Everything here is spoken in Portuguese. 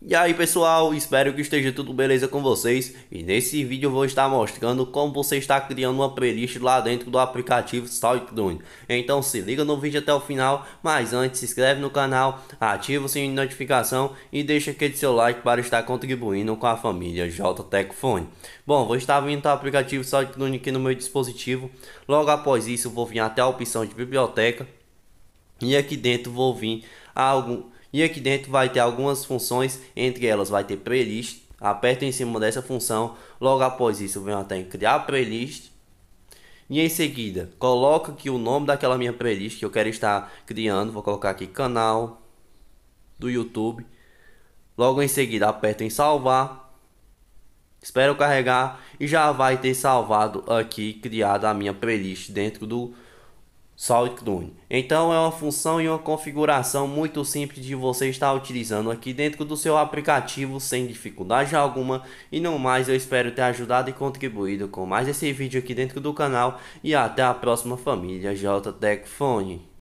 E aí pessoal, espero que esteja tudo beleza com vocês e nesse vídeo eu vou estar mostrando como você está criando uma playlist lá dentro do aplicativo SoundCloud. Então se liga no vídeo até o final, mas antes se inscreve no canal, ativa o sininho de notificação e deixa aquele seu like para estar contribuindo com a família JTechFone. Bom, vou estar vindo o aplicativo SoundCloud aqui no meu dispositivo, logo após isso vou vir até a opção de biblioteca e aqui dentro vou vir a algum e aqui dentro vai ter algumas funções, entre elas vai ter playlist. Aperto em cima dessa função, logo após isso venho até em criar playlist. E em seguida, coloco aqui o nome daquela minha playlist que eu quero estar criando. Vou colocar aqui canal do YouTube. Logo em seguida, aperto em salvar. Espero carregar e já vai ter salvado aqui, criado a minha playlist dentro do SoundCloud. Então é uma função e uma configuração muito simples de você estar utilizando aqui dentro do seu aplicativo sem dificuldade alguma. E não mais, eu espero ter ajudado e contribuído com mais esse vídeo aqui dentro do canal. E até a próxima família JTech Phone.